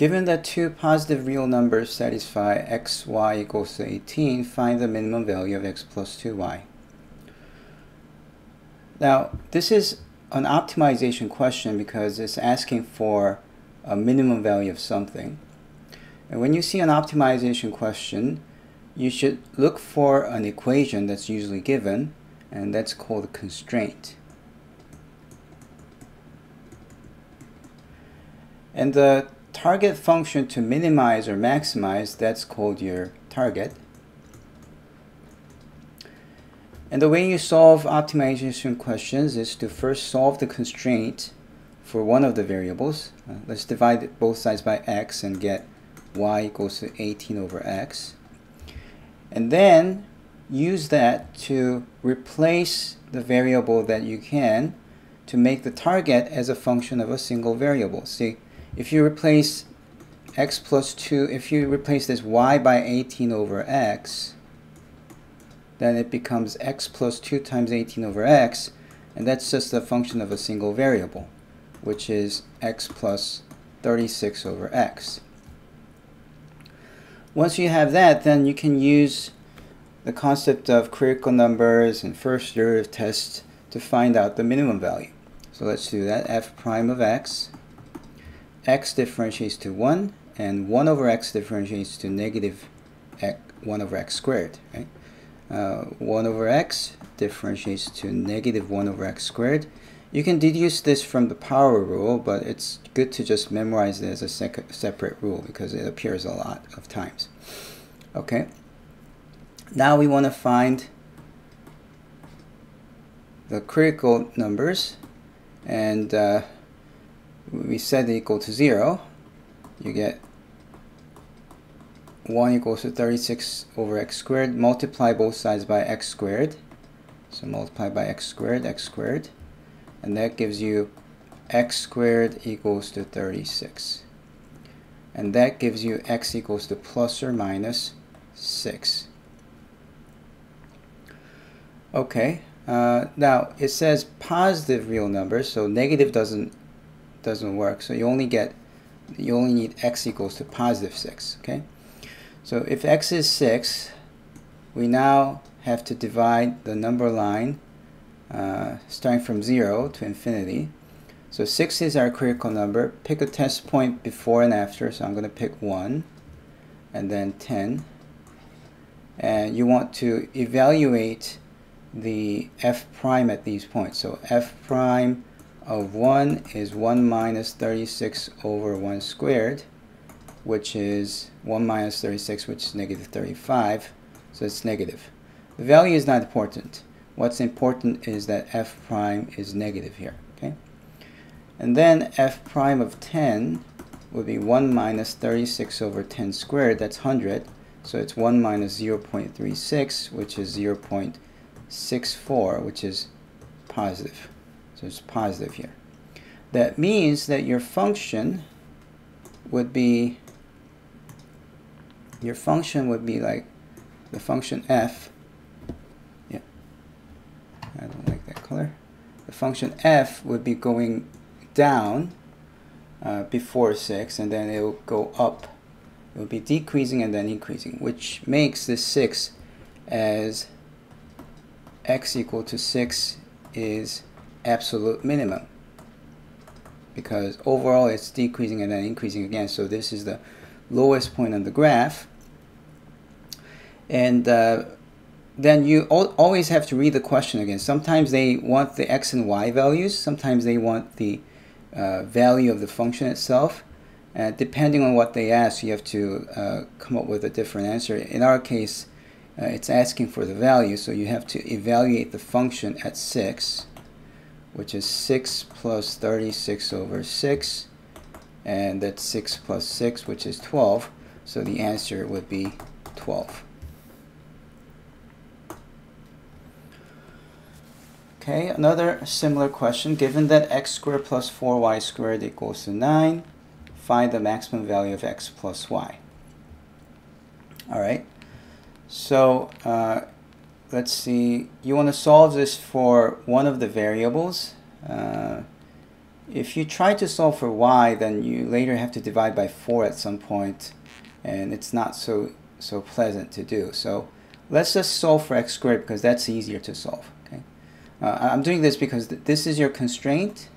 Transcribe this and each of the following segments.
Given that two positive real numbers satisfy x, y equals to 18, find the minimum value of x plus 2y. Now, this is an optimization question because it's asking for a minimum value of something. And when you see an optimization question, you should look for an equation that's usually given, and that's called a constraint. And the target function to minimize or maximize, that's called your target. And the way you solve optimization questions is to first solve the constraint for one of the variables. Uh, let's divide both sides by x and get y equals to 18 over x. And then use that to replace the variable that you can to make the target as a function of a single variable. See, if you replace x plus 2, if you replace this y by 18 over x, then it becomes x plus 2 times 18 over x, and that's just a function of a single variable, which is x plus 36 over x. Once you have that, then you can use the concept of critical numbers and first derivative tests to find out the minimum value. So let's do that. f prime of x x differentiates to 1 and 1 over x differentiates to negative 1 over x squared. Right? Uh, 1 over x differentiates to negative 1 over x squared. You can deduce this from the power rule, but it's good to just memorize it as a separate rule because it appears a lot of times. Okay. Now we want to find the critical numbers and uh, we set it equal to 0, you get 1 equals to 36 over x squared. Multiply both sides by x squared. So multiply by x squared, x squared. And that gives you x squared equals to 36. And that gives you x equals to plus or minus 6. Okay, uh, now it says positive real numbers, so negative doesn't doesn't work. So you only get, you only need x equals to positive 6, okay? So if x is 6, we now have to divide the number line uh, starting from 0 to infinity. So 6 is our critical number. Pick a test point before and after. So I'm going to pick 1 and then 10. And you want to evaluate the f prime at these points. So f prime of 1 is 1 minus 36 over 1 squared, which is 1 minus 36, which is negative 35. So it's negative. The value is not important. What's important is that f prime is negative here. Okay, And then f prime of 10 would be 1 minus 36 over 10 squared. That's 100. So it's 1 minus 0 0.36, which is 0 0.64, which is positive. So it's positive here. That means that your function would be, your function would be like the function f, yeah, I don't like that color. The function f would be going down uh, before 6 and then it will go up. It will be decreasing and then increasing, which makes this 6 as x equal to 6 is absolute minimum. Because overall it's decreasing and then increasing again. So this is the lowest point on the graph. And uh, then you always have to read the question again. Sometimes they want the x and y values. Sometimes they want the uh, value of the function itself. And depending on what they ask you have to uh, come up with a different answer. In our case uh, it's asking for the value. So you have to evaluate the function at 6 which is 6 plus 36 over 6 and that's 6 plus 6 which is 12 so the answer would be 12 okay another similar question. Given that x squared plus 4y squared equals to 9 find the maximum value of x plus y. Alright so uh, let's see, you want to solve this for one of the variables. Uh, if you try to solve for y, then you later have to divide by 4 at some point, and it's not so, so pleasant to do. So let's just solve for x squared because that's easier to solve. Okay, uh, I'm doing this because th this is your constraint,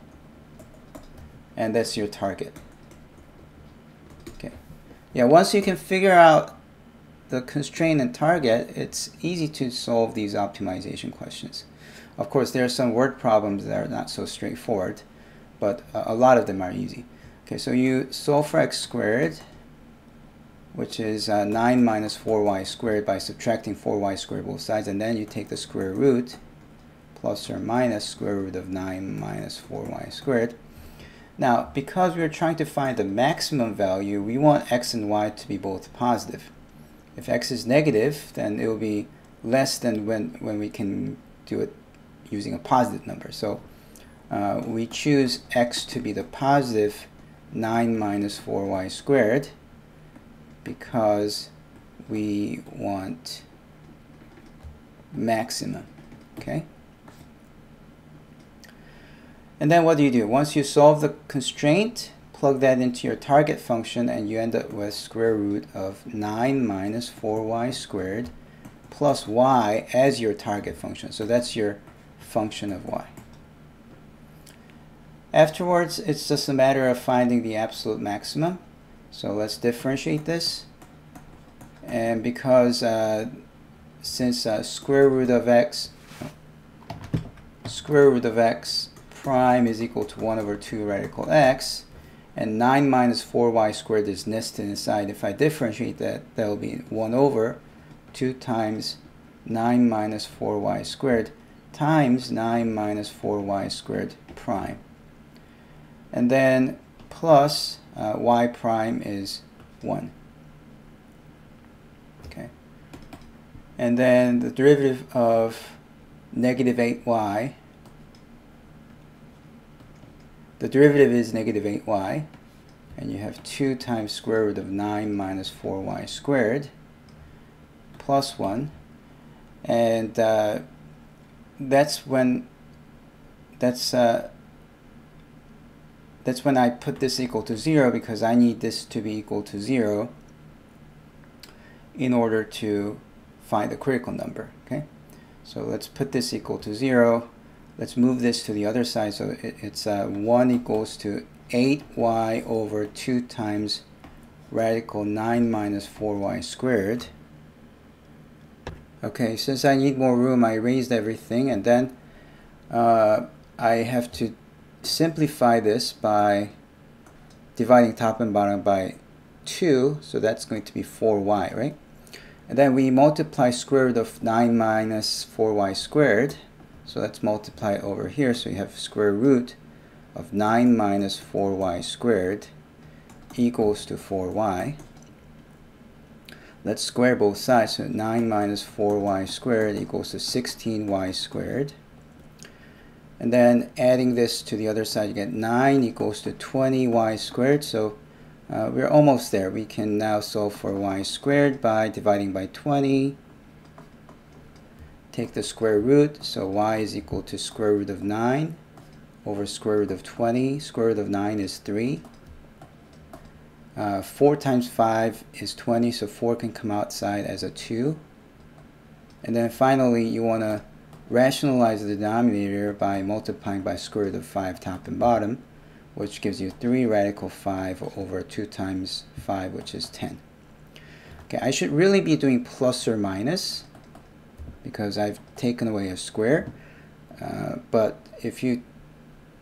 and that's your target. Okay, yeah, once you can figure out the constraint and target, it's easy to solve these optimization questions. Of course, there are some word problems that are not so straightforward but a lot of them are easy. Okay, so you solve for x squared, which is uh, 9 minus 4y squared by subtracting 4y squared both sides, and then you take the square root plus or minus square root of 9 minus 4y squared. Now, because we're trying to find the maximum value, we want x and y to be both positive. If x is negative, then it will be less than when, when we can do it using a positive number. So uh, we choose x to be the positive 9 minus 4y squared because we want maximum, okay? And then what do you do? Once you solve the constraint, plug that into your target function and you end up with square root of 9 minus 4y squared plus y as your target function. So that's your function of y. Afterwards, it's just a matter of finding the absolute maximum. So let's differentiate this. And because uh, since uh, square root of x, square root of x prime is equal to 1 over 2 radical x, and 9 minus 4y squared is nested inside. If I differentiate that, that will be 1 over 2 times 9 minus 4y squared times 9 minus 4y squared prime and then plus uh, y prime is 1. Okay. And then the derivative of negative 8y, the derivative is negative 8y, and you have 2 times square root of 9 minus 4y squared plus 1. And uh, that's when, that's uh, that's when I put this equal to 0 because I need this to be equal to 0 in order to find the critical number. Okay, So let's put this equal to 0. Let's move this to the other side. So it, it's uh, 1 equals to 8y over 2 times radical 9 minus 4y squared. Okay, since I need more room, I raised everything and then uh, I have to simplify this by dividing top and bottom by 2, so that's going to be 4y, right? And then we multiply square root of 9 minus 4y squared, so let's multiply over here, so you have square root of 9 minus 4y squared equals to 4y. Let's square both sides, so 9 minus 4y squared equals to 16y squared. And then adding this to the other side, you get 9 equals to 20y squared. So uh, we're almost there. We can now solve for y squared by dividing by 20. Take the square root, so y is equal to square root of 9 over square root of 20. Square root of 9 is 3. Uh, 4 times 5 is 20, so 4 can come outside as a 2. And then finally, you want to rationalize the denominator by multiplying by square root of 5 top and bottom, which gives you 3 radical 5 over 2 times 5, which is 10. Okay, I should really be doing plus or minus because I've taken away a square. Uh, but if you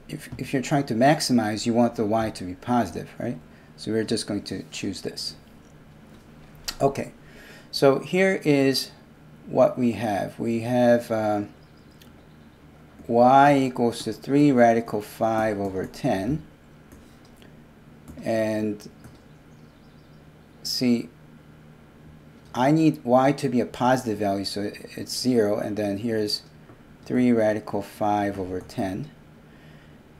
if, if you're trying to maximize, you want the y to be positive, right? So we're just going to choose this. Okay, so here is what we have. We have uh, y equals to 3 radical 5 over 10. And see, I need y to be a positive value, so it's 0. And then here's 3 radical 5 over 10.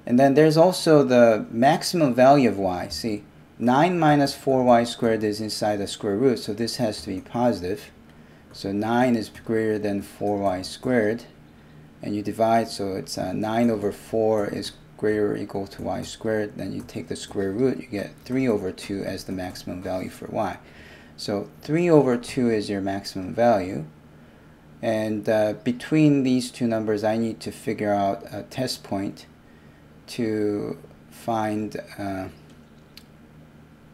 And then there's also the maximum value of y. See, 9 minus 4y squared is inside the square root, so this has to be positive. So 9 is greater than 4y squared. And you divide, so it's uh, 9 over 4 is greater or equal to y squared, then you take the square root, you get 3 over 2 as the maximum value for y. So 3 over 2 is your maximum value. And uh, between these two numbers, I need to figure out a test point to find, uh,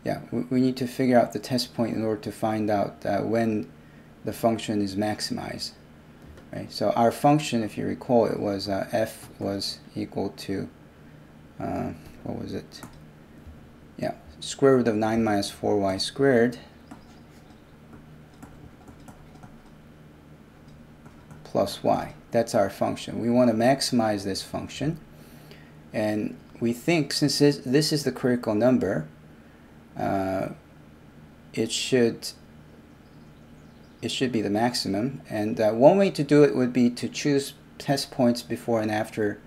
yeah, we, need to figure out the test point in order to find out uh, when the function is maximized. Right? So our function, if you recall, it was uh, f was equal to, uh, what was it? Yeah, square root of 9 minus 4y squared plus y. That's our function. We want to maximize this function. And we think since this is the critical number, uh, it should it should be the maximum. And uh, one way to do it would be to choose test points before and after.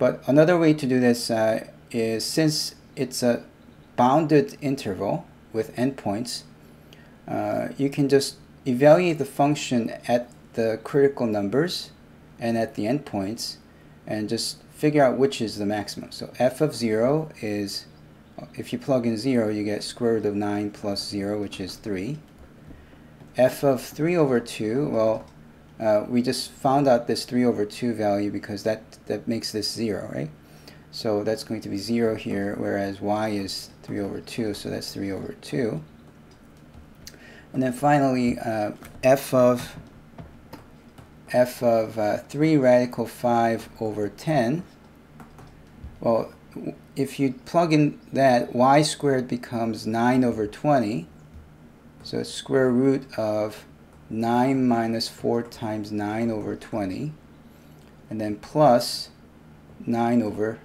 But another way to do this uh, is since it's a bounded interval with endpoints, uh, you can just evaluate the function at the critical numbers and at the endpoints and just figure out which is the maximum. So f of 0 is, if you plug in 0, you get square root of 9 plus 0, which is 3. f of 3 over 2, well, uh, we just found out this 3 over 2 value because that, that makes this 0, right? So that's going to be 0 here, whereas y is 3 over 2, so that's 3 over 2. And then finally, uh, f of f of uh, 3 radical 5 over 10, well, if you plug in that, y squared becomes 9 over 20. So it's square root of 9 minus 4 times 9 over 20. And then plus 9 over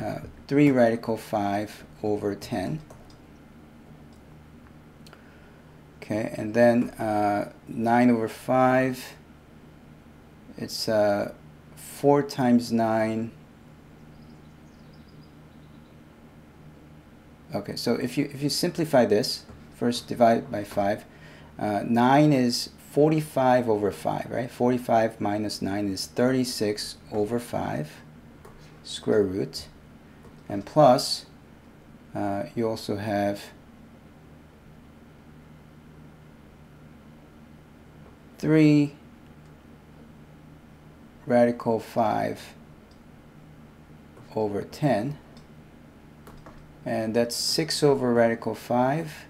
uh, 3 radical 5 over 10. Okay, and then uh, 9 over 5 it's uh, 4 times 9. Okay, so if you, if you simplify this, first divide by 5, uh, 9 is 45 over 5, right? 45 minus 9 is 36 over 5 square root. And plus, uh, you also have 3 radical 5 over 10 and that's 6 over radical 5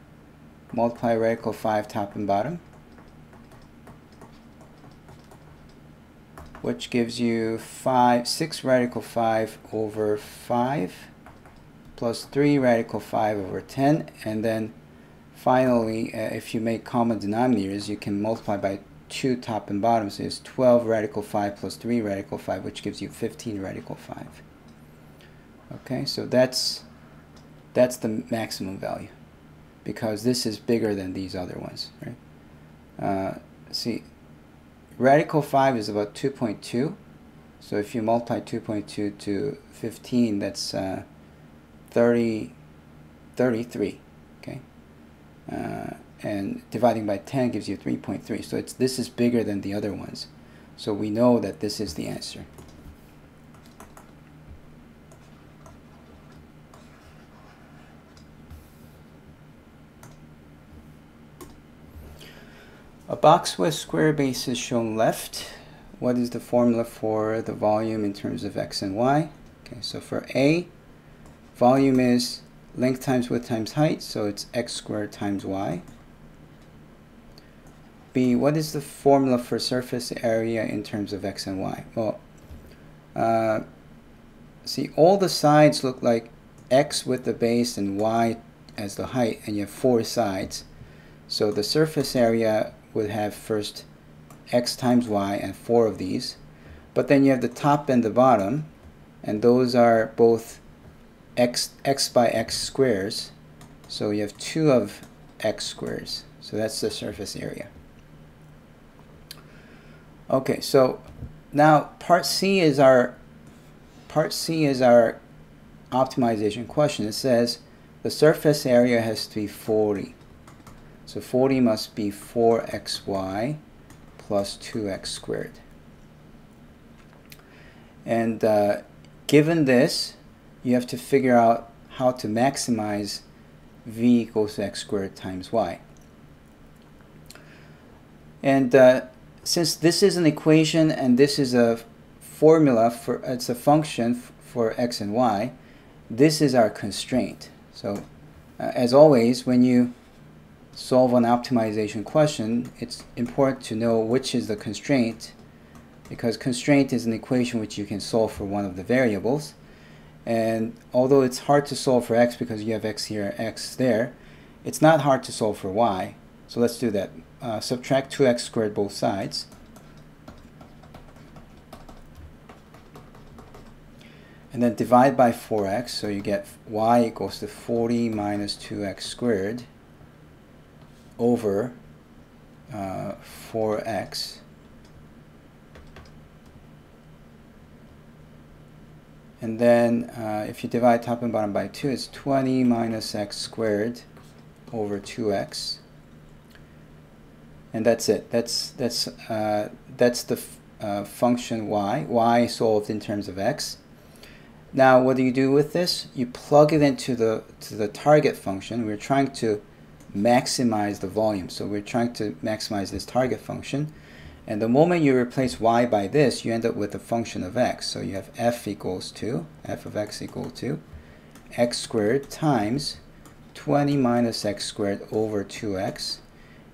multiply radical 5 top and bottom. Which gives you 5 6 radical 5 over 5 plus 3 radical 5 over 10 and then finally uh, if you make common denominators you can multiply by 2 top and bottom, so it's 12 radical 5 plus 3 radical 5, which gives you 15 radical 5. Okay, so that's that's the maximum value because this is bigger than these other ones, right? Uh, see, radical 5 is about 2.2, so if you multiply 2.2 to 15, that's uh, 30, 33, okay? Uh, and dividing by 10 gives you 3.3. So it's this is bigger than the other ones. So we know that this is the answer. A box with square bases shown left. What is the formula for the volume in terms of x and y? Okay, so for A, volume is length times width times height, so it's x squared times y. B, what is the formula for surface area in terms of x and y? Well, uh, see, all the sides look like x with the base and y as the height, and you have four sides. So the surface area would have first x times y and four of these. But then you have the top and the bottom, and those are both x, x by x squares. So you have two of x squares. So that's the surface area. Okay, so now part C is our part C is our optimization question. It says the surface area has to be 40. So 40 must be 4xy plus 2x squared. And uh, given this, you have to figure out how to maximize v equals x squared times y. And uh, since this is an equation and this is a formula for it's a function for x and y, this is our constraint. So uh, as always, when you solve an optimization question, it's important to know which is the constraint because constraint is an equation which you can solve for one of the variables. And although it's hard to solve for x because you have x here, x there, it's not hard to solve for y. So let's do that. Uh, subtract 2x squared both sides. And then divide by 4x, so you get y equals to 40 minus 2x squared over uh, 4x. And then uh, if you divide top and bottom by 2, it's 20 minus x squared over 2x. And that's it. That's, that's, uh, that's the uh, function y. y solved in terms of x. Now what do you do with this? You plug it into the, to the target function. We're trying to maximize the volume. So we're trying to maximize this target function. And the moment you replace y by this, you end up with a function of x. So you have f equals to, f of x equal to, x squared times 20 minus x squared over 2x.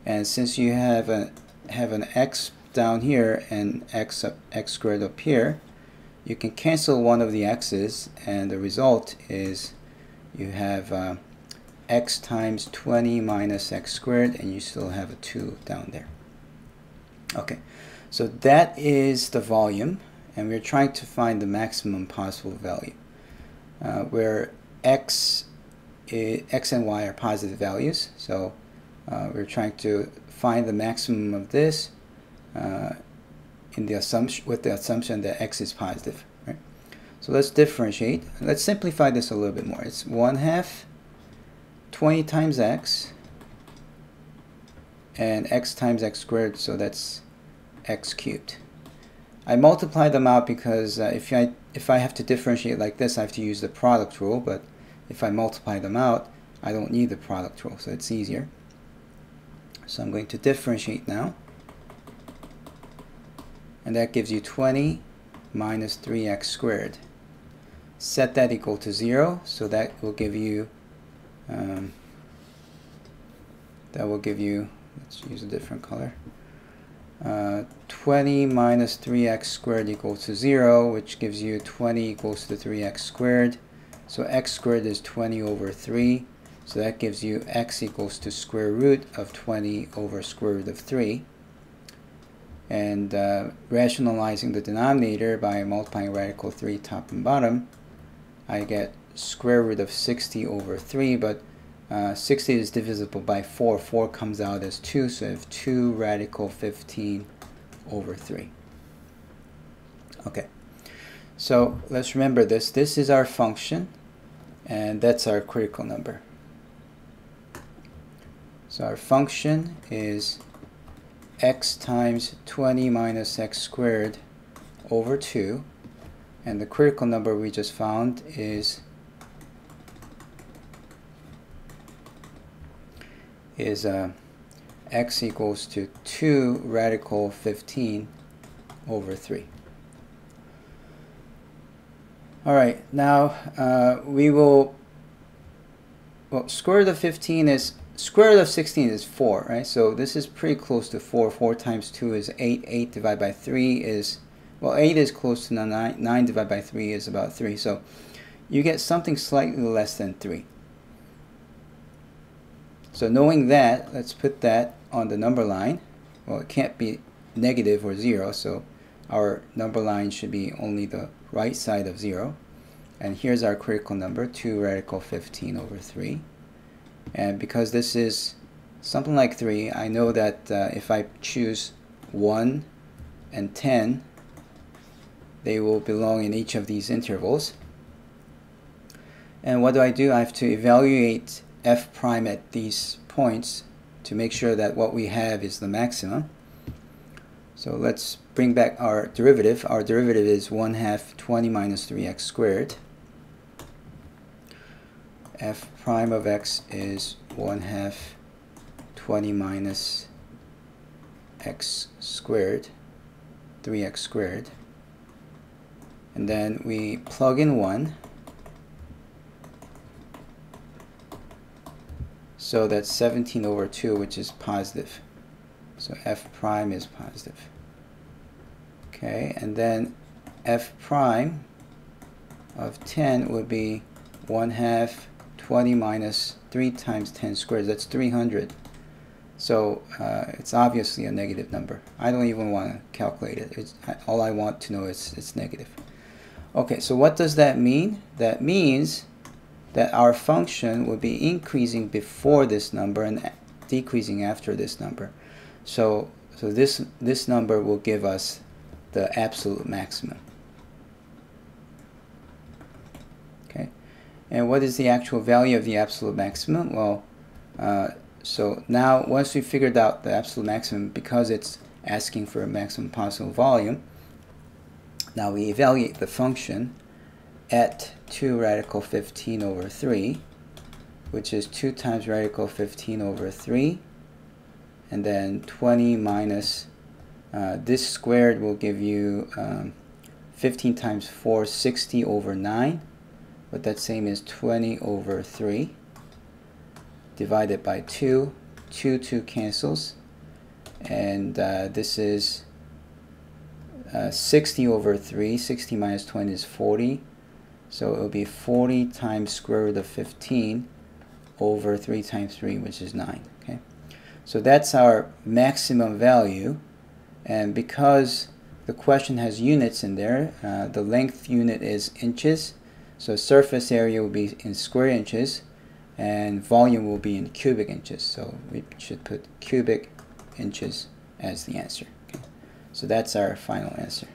And since you have, a, have an x down here and x, up, x squared up here, you can cancel one of the x's and the result is you have uh, x times 20 minus x squared and you still have a 2 down there. Okay, so that is the volume, and we're trying to find the maximum possible value, uh, where x, is, x and y are positive values. So uh, we're trying to find the maximum of this uh, in the assumption with the assumption that x is positive. Right? So let's differentiate. Let's simplify this a little bit more. It's one half 20 times x and x times x squared, so that's x cubed. I multiply them out because uh, if, I, if I have to differentiate like this, I have to use the product rule, but if I multiply them out, I don't need the product rule, so it's easier. So I'm going to differentiate now. And that gives you 20 minus 3x squared. Set that equal to 0, so that will give you, um, that will give you Let's use a different color. Uh, 20 minus 3x squared equals to 0, which gives you 20 equals to 3x squared. So x squared is 20 over 3. So that gives you x equals to square root of 20 over square root of 3. And uh, rationalizing the denominator by multiplying radical 3 top and bottom, I get square root of 60 over 3, but uh, 60 is divisible by 4. 4 comes out as 2, so I have 2 radical 15 over 3. Okay, so let's remember this. This is our function, and that's our critical number. So our function is x times 20 minus x squared over 2, and the critical number we just found is is uh, x equals to 2 radical 15 over 3. Alright, now uh, we will, well, square root of 15 is, square root of 16 is 4, right? So this is pretty close to 4. 4 times 2 is 8. 8 divided by 3 is, well, 8 is close to 9. 9 divided by 3 is about 3. So you get something slightly less than 3. So knowing that, let's put that on the number line. Well, it can't be negative or 0, so our number line should be only the right side of 0. And here's our critical number, 2 radical 15 over 3. And because this is something like 3, I know that uh, if I choose 1 and 10, they will belong in each of these intervals. And what do I do? I have to evaluate f prime at these points to make sure that what we have is the maximum. So let's bring back our derivative. Our derivative is 1 half 20 minus 3x squared. F prime of x is 1 half 20 minus x squared, 3x squared. And then we plug in 1. So that's 17 over 2, which is positive. So f prime is positive. Okay, and then f prime of 10 would be 1 half 20 minus 3 times 10 squared. That's 300. So uh, it's obviously a negative number. I don't even want to calculate it. It's, all I want to know is it's negative. Okay, so what does that mean? That means that our function would be increasing before this number and decreasing after this number. So, so this, this number will give us the absolute maximum. Okay, and what is the actual value of the absolute maximum? Well, uh, so now once we figured out the absolute maximum, because it's asking for a maximum possible volume, now we evaluate the function at 2 radical 15 over 3, which is 2 times radical 15 over 3 and then 20 minus uh, this squared will give you um, 15 times 4 60 over 9 but that same is 20 over 3 divided by 2 2 2 cancels and uh, this is uh, 60 over 3 60 minus 20 is 40 so it will be 40 times square root of 15 over 3 times 3 which is 9 okay so that's our maximum value. And because the question has units in there, uh, the length unit is inches. So surface area will be in square inches and volume will be in cubic inches. So we should put cubic inches as the answer. Okay. So that's our final answer.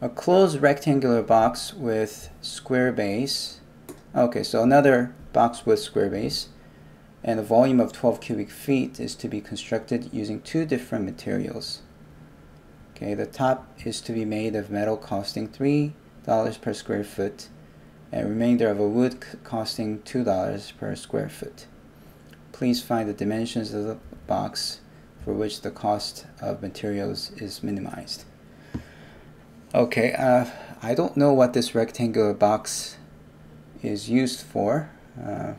A closed rectangular box with square base Okay, so another box with square base and a volume of 12 cubic feet is to be constructed using two different materials. Okay, the top is to be made of metal costing $3 per square foot and remainder of a wood costing $2 per square foot. Please find the dimensions of the box for which the cost of materials is minimized. Okay, uh, I don't know what this rectangular box is used for. Uh,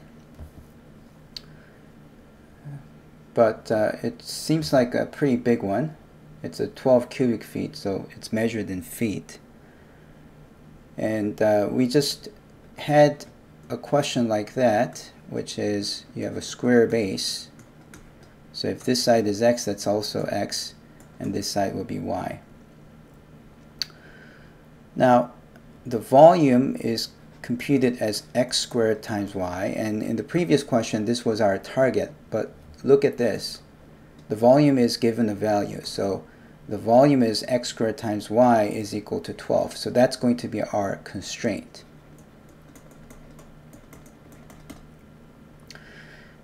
but uh, it seems like a pretty big one. It's a 12 cubic feet, so it's measured in feet. And uh, we just had a question like that, which is you have a square base. So if this side is x, that's also x, and this side will be y. Now, the volume is computed as x squared times y. And in the previous question, this was our target. But look at this. The volume is given a value. So the volume is x squared times y is equal to 12. So that's going to be our constraint.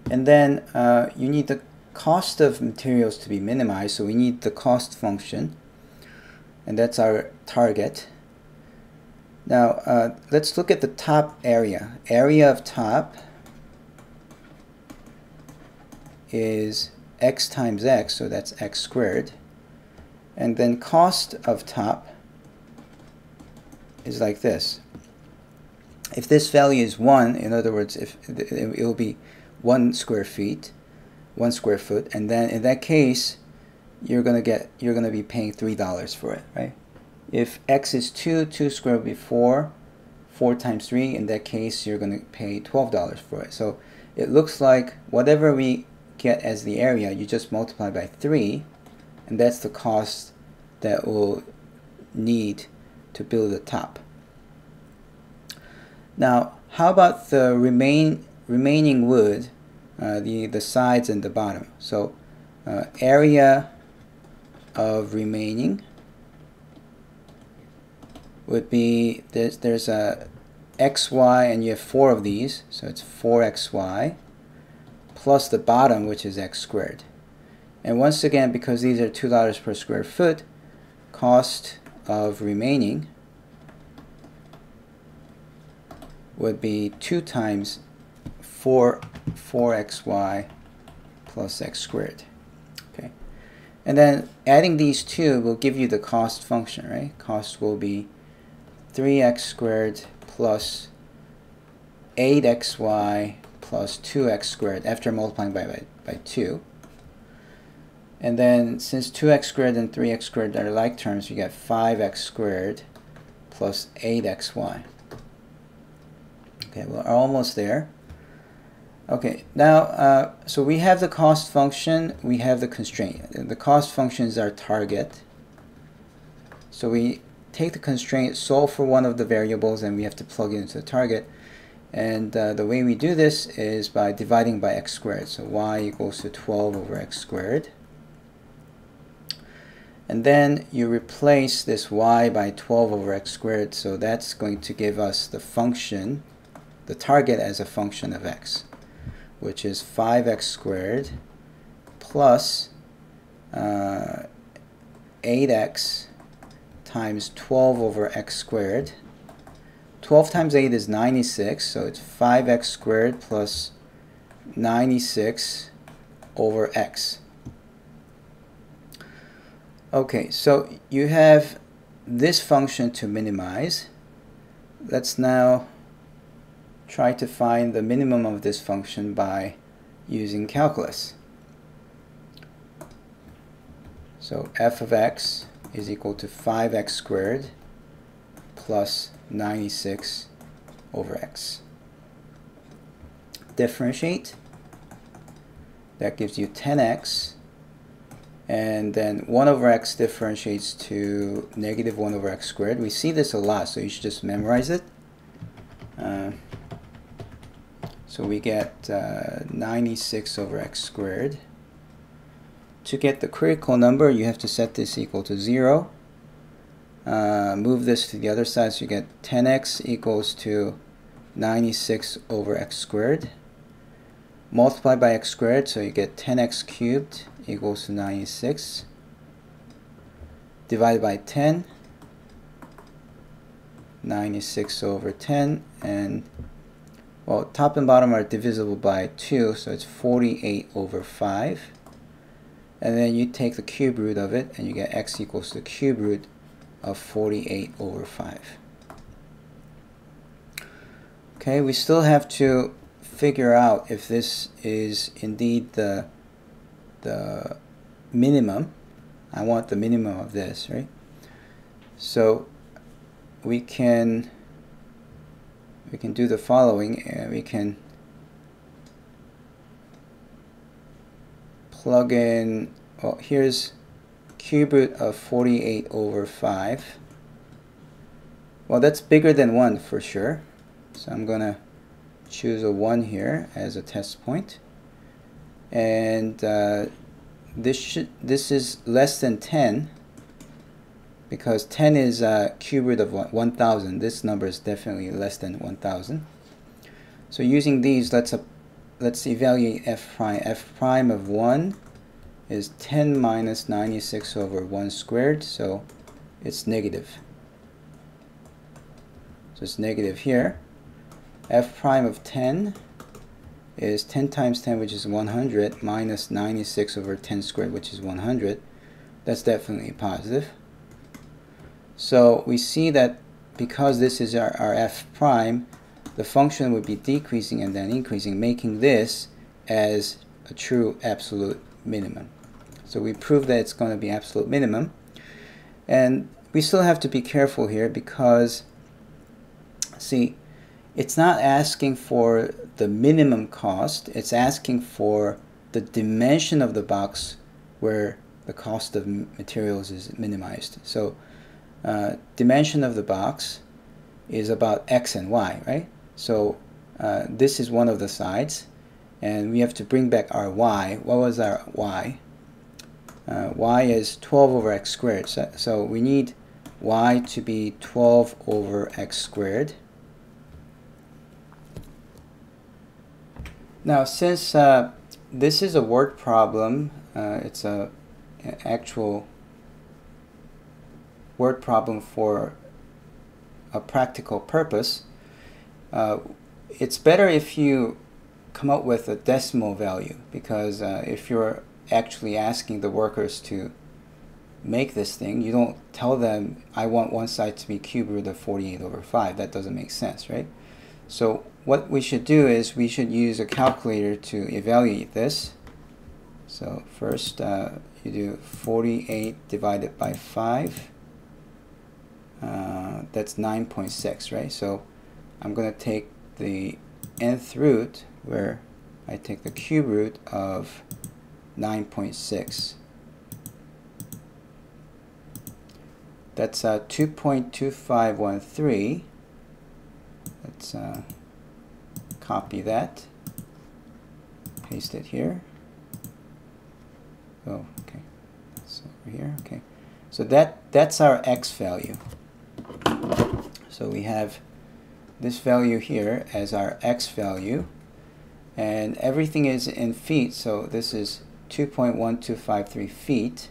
And then uh, you need the cost of materials to be minimized. So we need the cost function. And that's our target. Now, uh, let's look at the top area. Area of top is x times x, so that's x squared. And then cost of top is like this. If this value is 1, in other words, if it will be 1 square feet, 1 square foot, and then in that case, you're going to get you're going to be paying $3 for it, right? If x is 2, 2 squared would be 4. 4 times 3, in that case, you're going to pay $12 for it. So it looks like whatever we get as the area, you just multiply by 3, and that's the cost that we'll need to build the top. Now, how about the remain remaining wood, uh, the, the sides and the bottom? So uh, area of remaining would be there's, there's a xy and you have four of these so it's 4xy plus the bottom, which is x squared. And once again, because these are $2 per square foot, cost of remaining would be 2 times 4, 4xy plus x squared. Okay, And then adding these two will give you the cost function, right? Cost will be 3x squared plus 8xy plus 2x squared after multiplying by, by, by 2. And then since 2x squared and 3x squared are like terms, you get 5x squared plus 8xy. Okay, we're almost there. Okay, now, uh, so we have the cost function, we have the constraint. The cost function is our target. So we take the constraint, solve for one of the variables, and we have to plug it into the target. And uh, the way we do this is by dividing by x squared. So y equals to 12 over x squared. And then you replace this y by 12 over x squared. So that's going to give us the function, the target as a function of x which is 5x squared plus uh, 8x times 12 over x squared. 12 times 8 is 96, so it's 5x squared plus 96 over x. Okay, so you have this function to minimize. Let's now try to find the minimum of this function by using calculus. So f of x is equal to 5x squared plus 96 over x. Differentiate. That gives you 10x. And then 1 over x differentiates to negative 1 over x squared. We see this a lot, so you should just memorize it. Uh, so we get uh, 96 over x squared. To get the critical number, you have to set this equal to 0. Uh, move this to the other side, so you get 10x equals to 96 over x squared. Multiply by x squared, so you get 10x cubed equals to 96. Divided by 10, 96 over 10, and well, top and bottom are divisible by 2, so it's 48 over 5. And then you take the cube root of it, and you get x equals the cube root of 48 over 5. Okay, we still have to figure out if this is indeed the, the minimum. I want the minimum of this, right? So we can we can do the following and we can plug in well here's cube root of 48 over 5 well that's bigger than 1 for sure. So I'm gonna choose a 1 here as a test point. And uh, this should this is less than 10 because 10 is a cube root of 1000 this number is definitely less than 1000 so using these let's uh, let's evaluate f prime. f prime of 1 is 10 minus 96 over 1 squared so it's negative. So it's negative here. F prime of 10 is 10 times 10 which is 100 minus 96 over 10 squared which is 100 that's definitely positive. So we see that because this is our, our f prime, the function would be decreasing and then increasing, making this as a true absolute minimum. So we prove that it's going to be absolute minimum. And we still have to be careful here because, see, it's not asking for the minimum cost, it's asking for the dimension of the box where the cost of materials is minimized. So uh, dimension of the box is about x and y, right? So uh, this is one of the sides, and we have to bring back our y. What was our y? Uh, y is 12 over x squared. So, so, we need y to be 12 over x squared. Now, since uh, this is a word problem. Uh, it's a, a actual word problem for a practical purpose. Uh, it's better if you come up with a decimal value because uh, if you're actually asking the workers to make this thing, you don't tell them, I want one side to be cube root of 48 over 5. That doesn't make sense, right? So what we should do is we should use a calculator to evaluate this. So first uh, you do 48 divided by 5. Uh, that's 9.6, right? So I'm going to take the nth root where I take the cube root of 9.6. That's uh, 2.2513. Let's uh, copy that, paste it here. Oh, okay. That's over here. Okay. So that that's our x value. So we have this value here as our x value and everything is in feet so this is 2.1253 feet.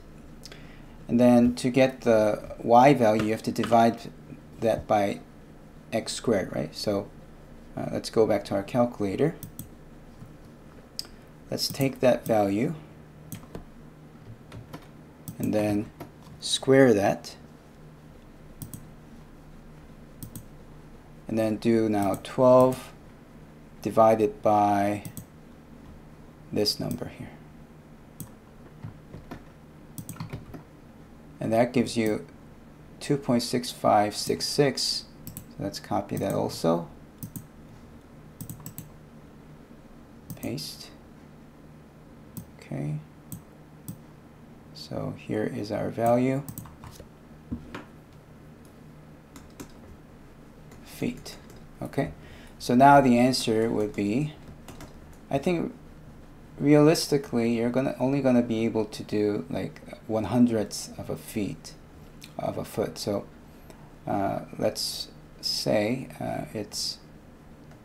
And then to get the y value you have to divide that by x squared right? So uh, let's go back to our calculator. Let's take that value and then square that. And then do now 12 divided by this number here. And that gives you 2.6566. So let's copy that also. Paste. Okay. So here is our value. feet. Okay, so now the answer would be, I think realistically you're gonna only gonna be able to do like one hundredths of a feet of a foot. So uh, let's say uh, it's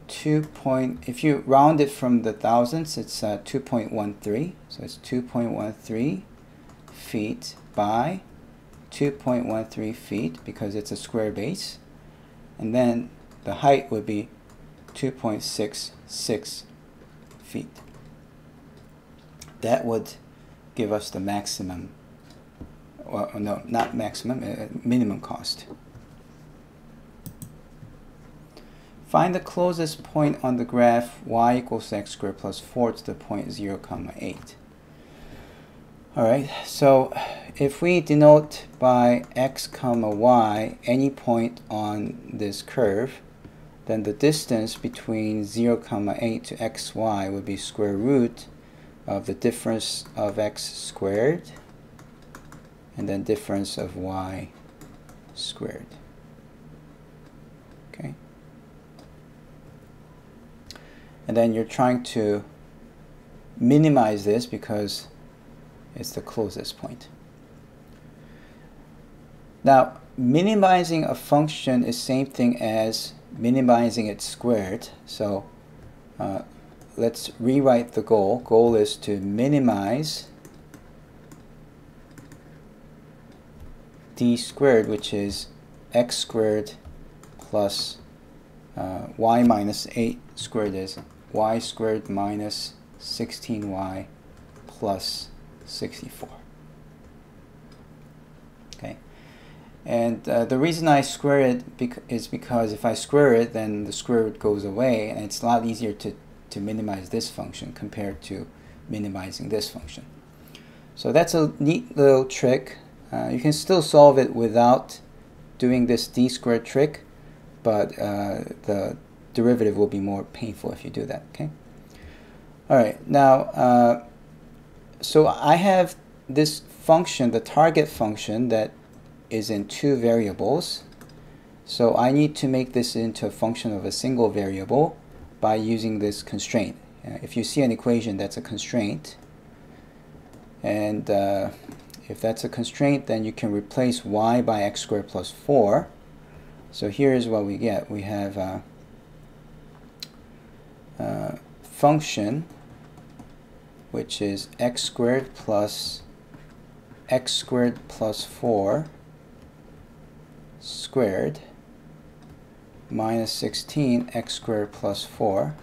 two point. If you round it from the thousands, it's uh, two point one three. So it's two point one three feet by 2.13 feet because it's a square base and then the height would be 2.66 feet. That would give us the maximum, well, no, not maximum, uh, minimum cost. Find the closest point on the graph y equals x squared plus 4 to the point 0, comma 8. Alright, so if we denote by x comma y any point on this curve, then the distance between 0 comma 8 to xy would be square root of the difference of x squared and then difference of y squared. Okay. And then you're trying to minimize this because it's the closest point. Now, minimizing a function is same thing as minimizing it squared. So uh, let's rewrite the goal. Goal is to minimize d squared, which is x squared plus uh, y minus 8 squared is y squared minus 16y plus 64. Okay, and uh, the reason I square it bec is because if I square it, then the square root goes away, and it's a lot easier to, to minimize this function compared to minimizing this function. So that's a neat little trick. Uh, you can still solve it without doing this d squared trick, but uh, the derivative will be more painful if you do that. Okay. All right. Now uh, so I have this function, the target function that is in two variables. So I need to make this into a function of a single variable by using this constraint. Uh, if you see an equation that's a constraint, and uh, if that's a constraint, then you can replace y by x squared plus 4. So here's what we get. We have a, a function which is x squared plus x squared plus 4 squared minus 16 x squared plus 4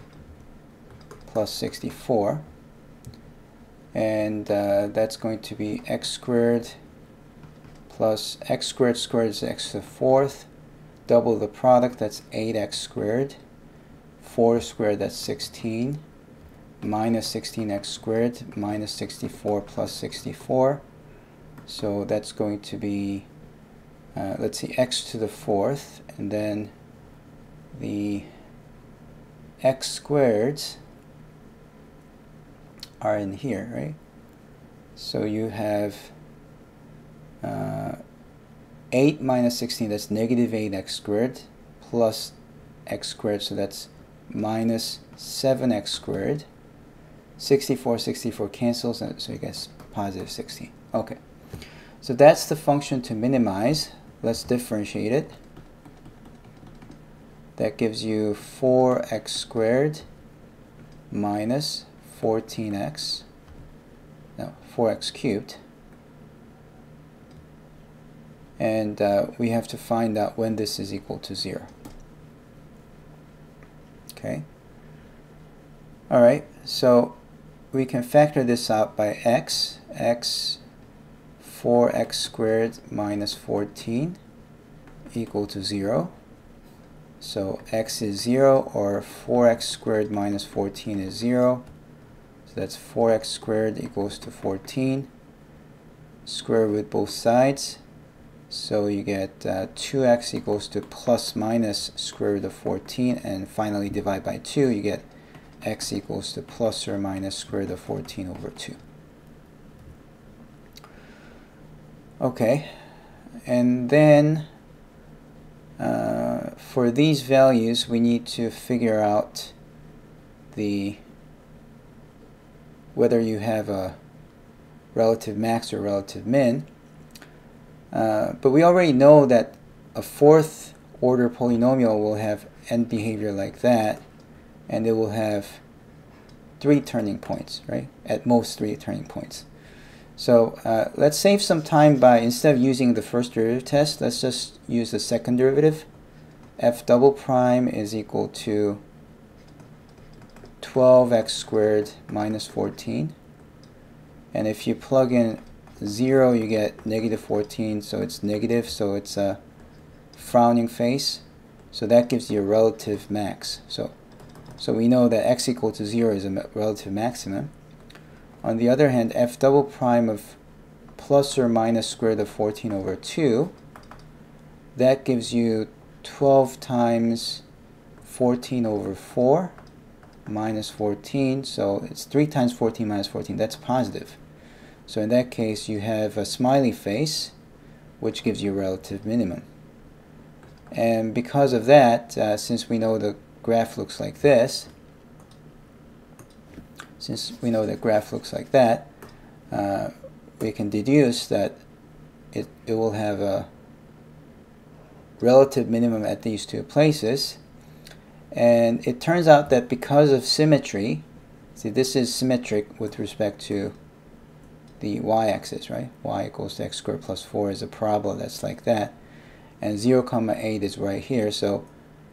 plus 64 and uh, that's going to be x squared plus x squared squared is x to the fourth. Double the product that's 8x squared. 4 squared that's 16 minus 16x squared minus 64 plus 64 so that's going to be uh, let's see x to the fourth and then the x squareds are in here right? So you have uh, 8 minus 16 that's negative 8x squared plus x squared so that's minus 7x squared. 64 64 cancels and so you get positive 16 okay. So that's the function to minimize. Let's differentiate it that gives you 4x squared minus 14x no 4x cubed. And uh, we have to find out when this is equal to 0 okay? Alright so we can factor this out by x. X 4x squared minus 14 equal to 0 so x is 0 or 4x squared minus 14 is 0 so that's 4x squared equals to 14 square root both sides. So you get uh, 2x equals to plus minus square root of 14 and finally divide by 2 you get x equals to plus or minus square root of 14 over 2. Okay, and then uh, for these values we need to figure out the whether you have a relative max or relative min uh, but we already know that a fourth order polynomial will have end behavior like that, and it will have three turning points, right? At most three turning points. So uh, let's save some time by, instead of using the first derivative test, let's just use the second derivative. f double prime is equal to 12x squared minus 14. And if you plug in 0 you get negative 14 so it's negative so it's a frowning face so that gives you a relative max so so we know that x equal to 0 is a relative maximum on the other hand f double prime of plus or minus square root of 14 over 2 that gives you 12 times 14 over 4 minus 14 so it's 3 times 14 minus 14 that's positive so in that case, you have a smiley face, which gives you a relative minimum. And because of that, uh, since we know the graph looks like this, since we know the graph looks like that, uh, we can deduce that it, it will have a relative minimum at these two places. And it turns out that because of symmetry, see this is symmetric with respect to the y-axis, right? y equals to x squared plus 4 is a parabola that's like that. And 0, comma 8 is right here. So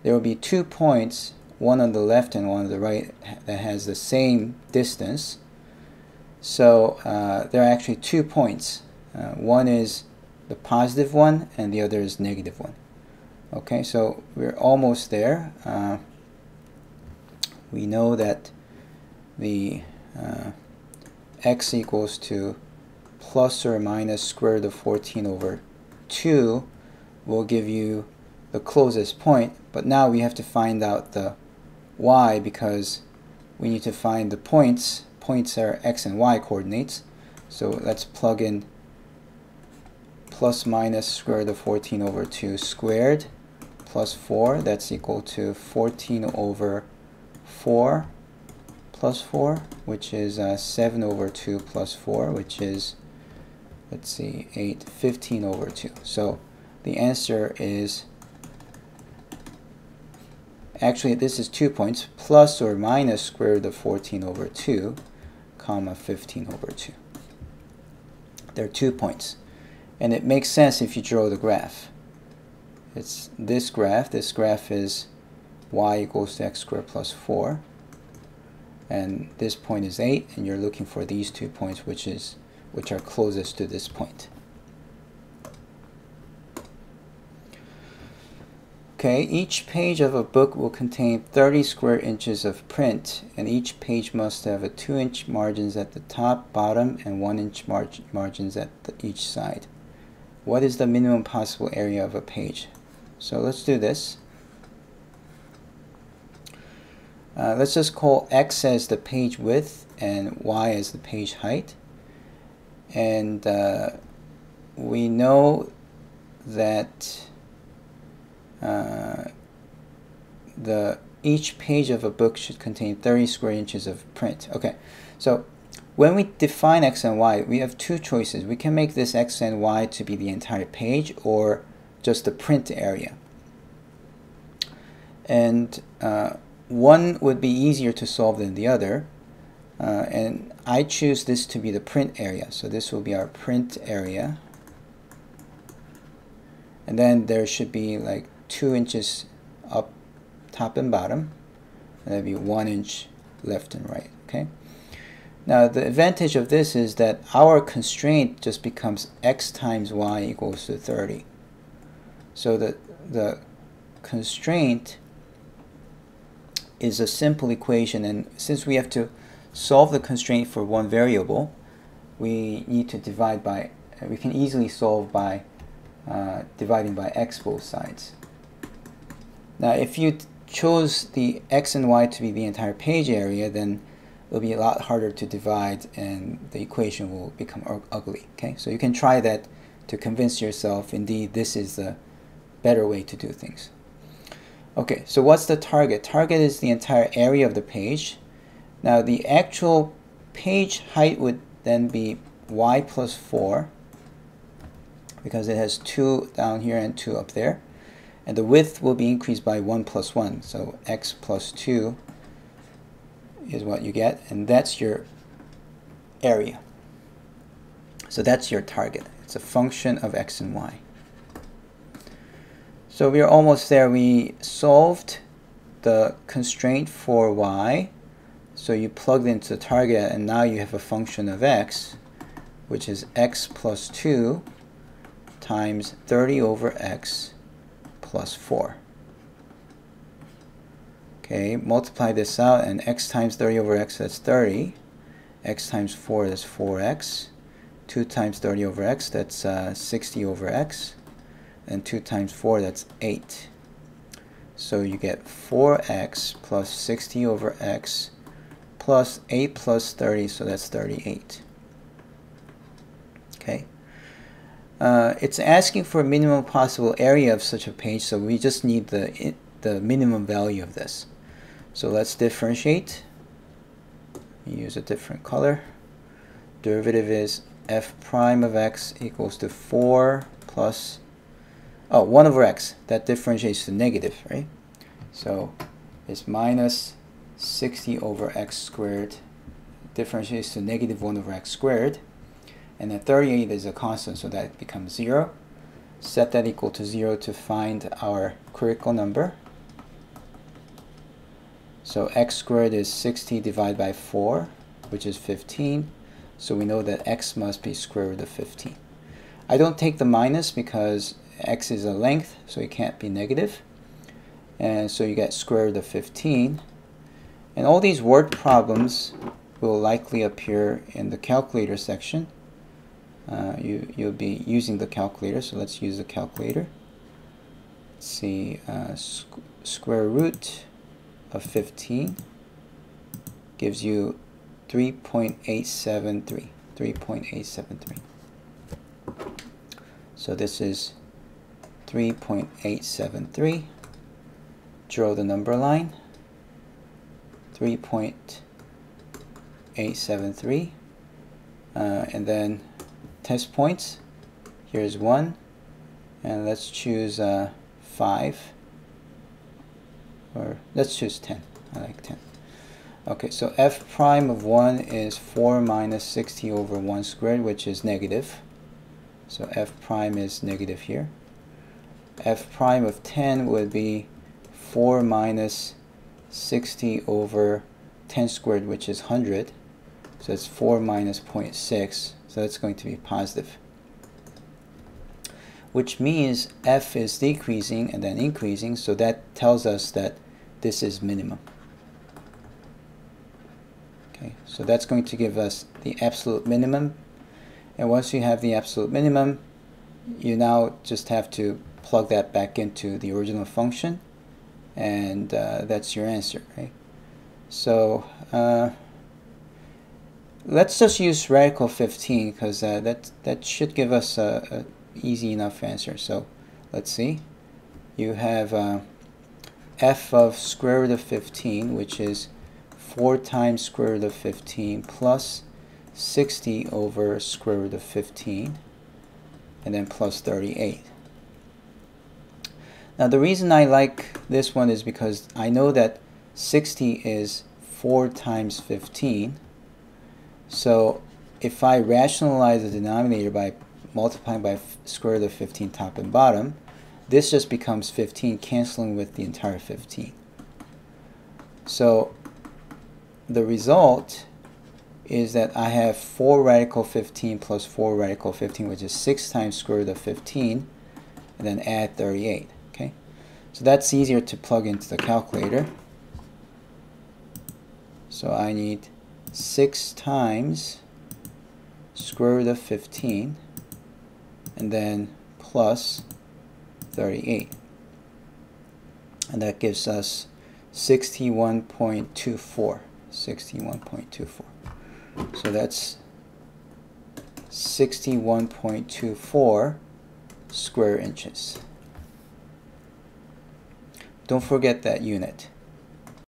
there will be two points, one on the left and one on the right, that has the same distance. So uh, there are actually two points. Uh, one is the positive one and the other is negative one. Okay, so we're almost there. Uh, we know that the uh, x equals to plus or minus square root of 14 over 2 will give you the closest point. But now we have to find out the y because we need to find the points. Points are x and y coordinates. So let's plug in plus minus square root of 14 over 2 squared plus 4. That's equal to 14 over 4 plus 4, which is uh, 7 over 2 plus 4, which is, let's see, 8, 15 over 2. So the answer is, actually this is 2 points, plus or minus square root of 14 over 2, comma 15 over 2. There are two points. And it makes sense if you draw the graph. It's this graph. This graph is y equals to x squared plus 4. And this point is 8, and you're looking for these two points, which is which are closest to this point. Okay, each page of a book will contain 30 square inches of print, and each page must have a 2 inch margins at the top, bottom, and 1 inch mar margins at the, each side. What is the minimum possible area of a page? So let's do this. Uh, let's just call x as the page width and y as the page height. And uh, we know that uh, the each page of a book should contain 30 square inches of print. Okay, so when we define x and y, we have two choices. We can make this x and y to be the entire page or just the print area. And uh, one would be easier to solve than the other. Uh, and I choose this to be the print area. So this will be our print area. And then there should be like two inches up top and bottom. And that'd be one inch left and right, okay? Now the advantage of this is that our constraint just becomes x times y equals to 30. So the, the constraint is a simple equation and since we have to solve the constraint for one variable, we need to divide by, we can easily solve by uh, dividing by x both sides. Now if you chose the x and y to be the entire page area, then it'll be a lot harder to divide and the equation will become ugly. Okay, so you can try that to convince yourself indeed this is the better way to do things. Okay, so what's the target? Target is the entire area of the page. Now the actual page height would then be y plus 4 because it has 2 down here and 2 up there and the width will be increased by 1 plus 1 so x plus 2 is what you get and that's your area. So that's your target. It's a function of x and y. So we are almost there. We solved the constraint for y. So you plugged into the target and now you have a function of x which is x plus 2 times 30 over x plus 4. Okay, multiply this out and x times 30 over x, that's 30. x times 4, that's 4x. 2 times 30 over x, that's uh, 60 over x. And 2 times 4, that's 8. So you get 4x plus 60 over x plus 8 plus 30, so that's 38. Okay. Uh, it's asking for a minimum possible area of such a page, so we just need the, the minimum value of this. So let's differentiate. Use a different color. Derivative is f prime of x equals to 4 plus, oh, 1 over x. That differentiates to negative, right? So it's minus 60 over x squared differentiates to negative 1 over x squared and then 38 is a constant so that becomes 0 set that equal to 0 to find our critical number. So x squared is 60 divided by 4 which is 15 so we know that x must be square root of 15 I don't take the minus because x is a length so it can't be negative. and so you get square root of 15 and all these word problems will likely appear in the calculator section uh, you, you'll be using the calculator. So let's use the calculator. Let's see, uh, squ square root of 15 gives you 3.873. 3.873. So this is 3.873. Draw the number line. 3.873. Uh, and then test points. Here's one, and let's choose uh, five, or let's choose 10. I like 10. Okay, so f prime of 1 is 4 minus 60 over 1 squared, which is negative. So f prime is negative here. f prime of 10 would be 4 minus 60 over 10 squared, which is 100. So it's 4 minus 0.6, so that's going to be positive. Which means f is decreasing and then increasing, so that tells us that this is minimum. Okay, so that's going to give us the absolute minimum. And once you have the absolute minimum, you now just have to plug that back into the original function and uh, that's your answer, right? So uh, let's just use radical 15 because uh, that, that should give us a, a, easy enough answer. So let's see. You have uh, f of square root of 15, which is 4 times square root of 15 plus 60 over square root of 15 and then plus 38. Now the reason I like this one is because I know that 60 is 4 times 15. So if I rationalize the denominator by multiplying by square root of 15 top and bottom, this just becomes 15 canceling with the entire 15. So the result is that I have 4 radical 15 plus 4 radical 15, which is 6 times square root of 15, and then add 38. Okay, So that's easier to plug into the calculator. So I need 6 times square root of 15, and then plus 38. And that gives us 61.24. 61.24. So that's 61.24 square inches. Don't forget that unit.